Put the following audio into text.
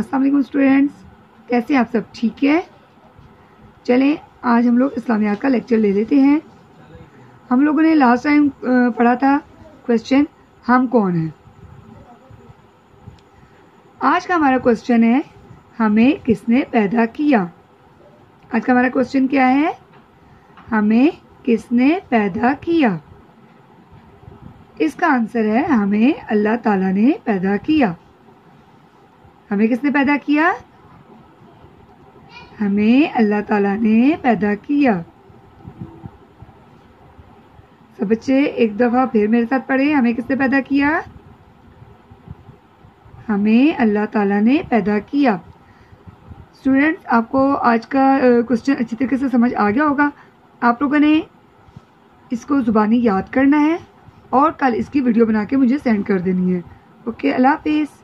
अस्सलाम स्टूडेंट्स, कैसे आप सब ठीक है? चलें, आज हम लोग इस्लामियात का लेक्चर ले लेते हैं। हम लोगों ने लास्ट टाइम पढ़ा था क्वेश्चन हम कौन हैं? आज का हमारा क्वेश्चन है, हमें किसने पैदा किया? आज का हमारा क्वेश्चन क्या है? हमें किसने पैदा किया? इसका आंसर है, हमें अल्लाह ताला ने पैदा किया। हमें किसने पैदा किया? हमें अल्लाह ताला ने पैदा किया। सब बच्चे एक दफ़ा फिर मेरे साथ पढ़े, हमें किसने पैदा किया? हमें अल्लाह ताला ने पैदा किया। स्टूडेंट्स आपको आज का क्वेश्चन अच्छी तरीके से समझ आ गया होगा। आप लोगों ने इसको ज़ुबानी याद करना है और कल इसकी वीडियो बना के मुझे सेंड कर देनी है। ओके अल्लाह हाफिज़।